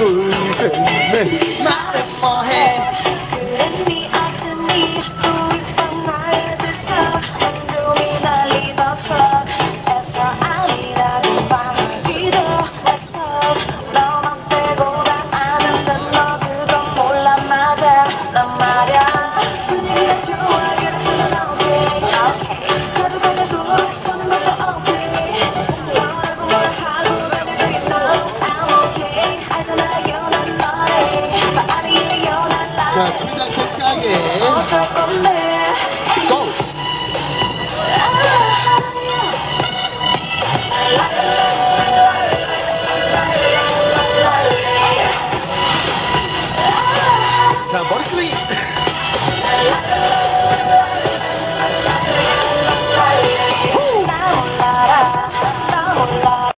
tôi tình mình Má đẹp mò 자, 춤이랑 섹시하게. 고! 자, 머리끄리.